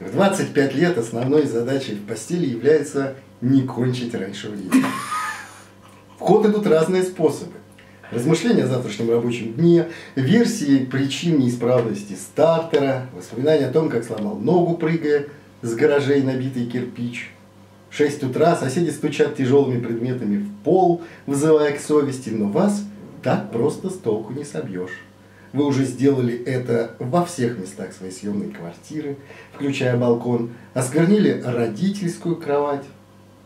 В 25 лет основной задачей в постели является не кончить раньше времени. В ход идут разные способы. Размышления о завтрашнем рабочем дне, версии причин неисправности стартера, воспоминания о том, как сломал ногу, прыгая с гаражей, набитый кирпич. В 6 утра соседи стучат тяжелыми предметами в пол, вызывая к совести, но вас так просто с толку не собьешь. Вы уже сделали это во всех местах своей съемной квартиры, включая балкон, осквернили родительскую кровать,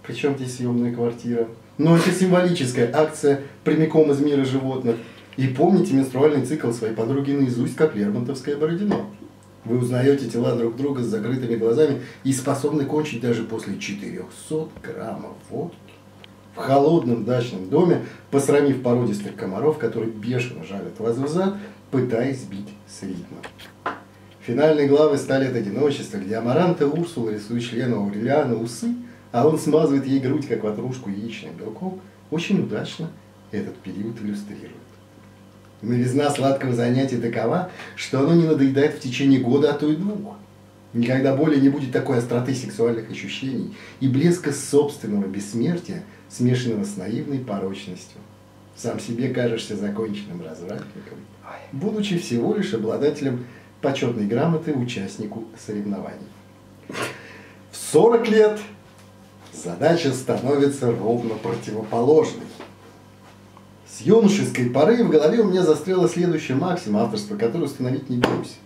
причем здесь съемная квартира. Но это символическая акция прямиком из мира животных. И помните менструальный цикл своей подруги наизусть, как Лермонтовское Бородино. Вы узнаете тела друг друга с закрытыми глазами и способны кончить даже после 400 граммов водки. В холодном дачном доме, посрамив породистых комаров, которые бешено жалят вас в зад, пытаясь сбить с ритма. Финальные главы стали от одиночества, где Амаранта Урсула рисует члену Аурелиана усы, а он смазывает ей грудь, как ватрушку яичным белком, очень удачно этот период иллюстрирует. Новизна сладкого занятия такова, что оно не надоедает в течение года, а то и двух. Никогда более не будет такой остроты сексуальных ощущений и блеска собственного бессмертия, смешанного с наивной порочностью. Сам себе кажешься законченным развратником, будучи всего лишь обладателем почетной грамоты участнику соревнований. В 40 лет задача становится ровно противоположной. С юношеской поры в голове у меня застряла следующая максима, авторство которой установить не берусь.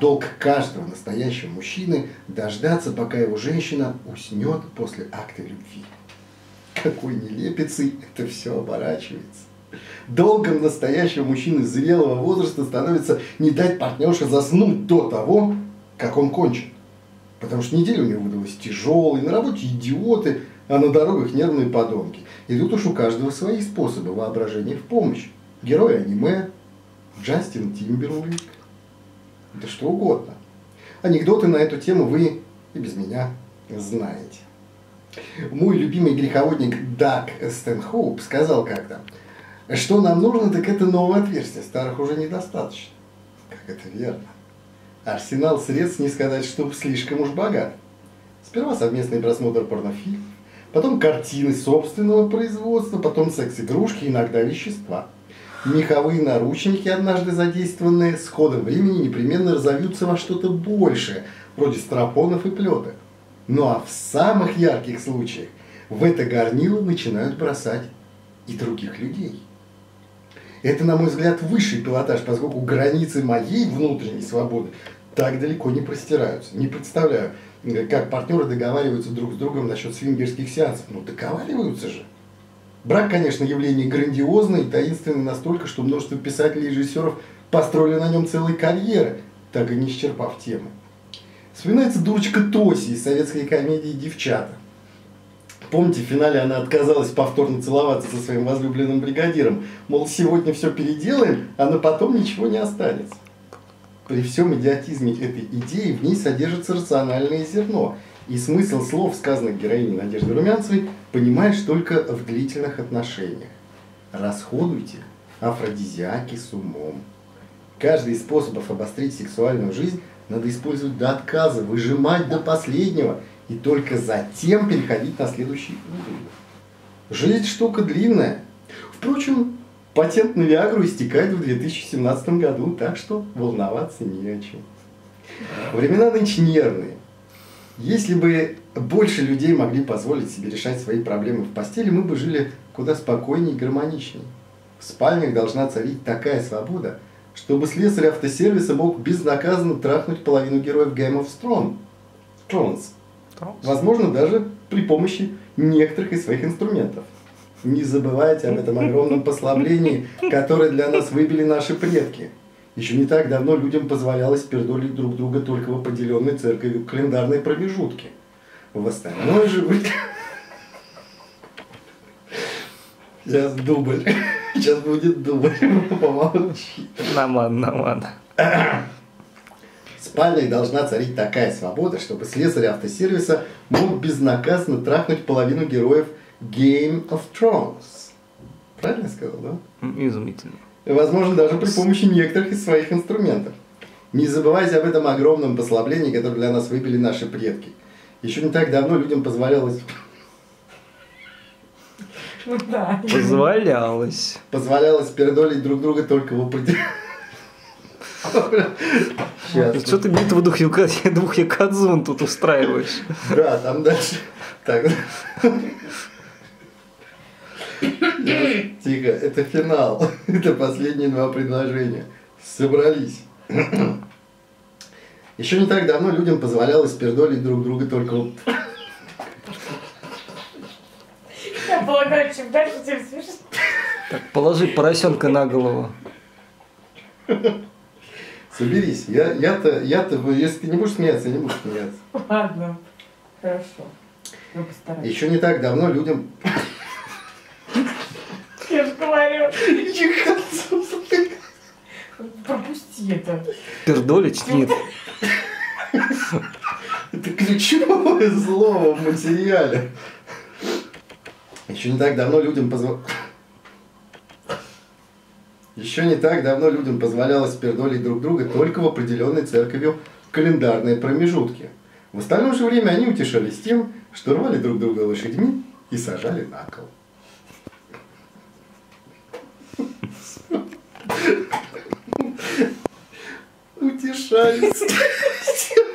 Долг каждого настоящего мужчины дождаться, пока его женщина уснет после акта любви. Какой нелепицей это все оборачивается. Долгом настоящего мужчины зрелого возраста становится не дать партнерше заснуть до того, как он кончит. Потому что неделя у него выдалась тяжелой, на работе идиоты, а на дорогах нервные подонки. И тут уж у каждого свои способы воображения в помощь. Герой аниме, Джастин Тимберлейк, да что угодно. Анекдоты на эту тему вы и без меня знаете. Мой любимый греховодник Даг Стэнхоуп сказал как-то, что нам нужно, так это новое отверстие, старых уже недостаточно. Как это верно. Арсенал средств не сказать, чтобы слишком уж богат. Сперва совместный просмотр порнофильмов, потом картины собственного производства, потом секс-игрушки, иногда вещества. Меховые наручники, однажды задействованные, с ходом времени непременно разовьются во что-то большее, вроде стропонов и плеток. Ну а в самых ярких случаях в это горнило начинают бросать и других людей. Это, на мой взгляд, высший пилотаж, поскольку границы моей внутренней свободы так далеко не простираются. Не представляю, как партнеры договариваются друг с другом насчет свингерских сеансов. Ну, договариваются же. Брак, конечно, явление грандиозное и таинственное настолько, что множество писателей и режиссеров построили на нем целые карьеры, так и не исчерпав темы. Вспоминается дурочка Тоси из советской комедии «Девчата». Помните, в финале она отказалась повторно целоваться со своим возлюбленным бригадиром. Мол, сегодня все переделаем, а на потом ничего не останется. При всем идиотизме этой идеи в ней содержится рациональное зерно. И смысл слов, сказанных героиней Надежды Румянцевой, понимаешь только в длительных отношениях. Расходуйте афродизиаки с умом. Каждый из способов обострить сексуальную жизнь надо использовать до отказа, выжимать до последнего и только затем переходить на следующий уровень. Жизнь штука длинная. Впрочем, патент на Виагру истекает в 2017 году, так что волноваться не о чем. Времена нынче нервные. Если бы больше людей могли позволить себе решать свои проблемы в постели, мы бы жили куда спокойнее и гармоничнее. В спальнях должна царить такая свобода – чтобы слесарь автосервиса мог безнаказанно трахнуть половину героев Game of Thrones. Thrones. Возможно, даже при помощи некоторых из своих инструментов. Не забывайте об этом огромном послаблении, которое для нас выбили наши предки. Еще не так давно людям позволялось пердолить друг друга только в определенной церковью календарной промежутки. В остальное же вы... Сейчас дубль. Сейчас будет дубль. Помолчи. Наман, наман. В спальне должна царить такая свобода, чтобы слесарь автосервиса мог безнаказанно трахнуть половину героев Game of Thrones. Правильно сказал, да? Изумительно. Возможно, даже при помощи некоторых из своих инструментов. Не забывайте об этом огромном послаблении, которое для нас выбили наши предки. Еще не так давно людям позволялось Ну да. Позволялось. позволялось передолить друг друга только в определенном... Сейчас. Что ты битву двух якадзун тут устраиваешь? Да, там дальше. Так. Тихо, это финал. Это последние два предложения. Собрались. Еще не так давно людям позволялось пердолить друг друга только вот Я полагаю, чем дальше, тем смешно. Так, положи поросенка на голову. Соберись. Я, я-то, я-то, если ты не будешь смеяться, я не буду смеяться. Ладно. Хорошо. Постараюсь. Еще не так давно людям... Говорю. Пропусти это. Пердолить? Нет. Это ключевое слово в материале. Еще не так давно людям позволялось... Еще не так давно людям позволялось пердолить друг друга только в определенной церковью календарные промежутки. В остальное же время они утешались тем, что рвали друг друга лошадьми и сажали на кол. Утешались тем,